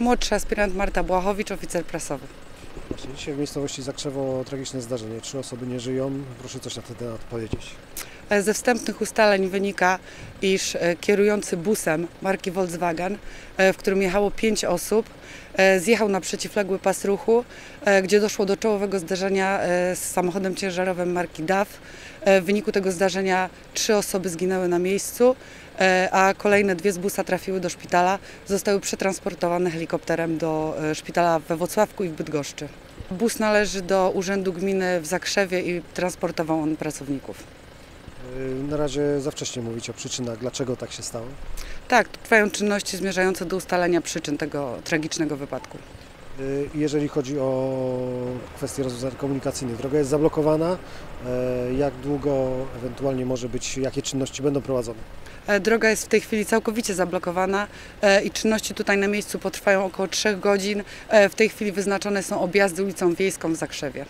Młodszy aspirant Marta Błachowicz, oficer prasowy. Dzisiaj w miejscowości Zakrzewo tragiczne zdarzenie. Trzy osoby nie żyją. Proszę coś na ten temat powiedzieć. E, Ze wstępnych ustaleń wynika, iż e, kierujący busem marki Volkswagen, e, w którym jechało pięć osób, zjechał na przeciwległy pas ruchu, gdzie doszło do czołowego zdarzenia z samochodem ciężarowym marki DAF. W wyniku tego zdarzenia trzy osoby zginęły na miejscu, a kolejne dwie z busa trafiły do szpitala. Zostały przetransportowane helikopterem do szpitala we Włocławku i w Bydgoszczy. Bus należy do Urzędu Gminy w Zakrzewie i transportował on pracowników. Yy, Na razie za wcześnie mówić o przyczynach, dlaczego tak się stało. Tak, trwają czynności zmierzające do ustalenia przyczyn tego tragicznego wypadku. Yy, Jeżeli chodzi o kwestie rozwiązań komunikacyjnych, droga jest zablokowana. Yy, Jak długo ewentualnie może być, jakie czynności będą prowadzone? E, Droga jest w tej chwili całkowicie zablokowana e, i czynności tutaj na miejscu potrwają około 3 godzin. E, W tej chwili wyznaczone są objazdy ulicą Wiejską w Zakrzewie.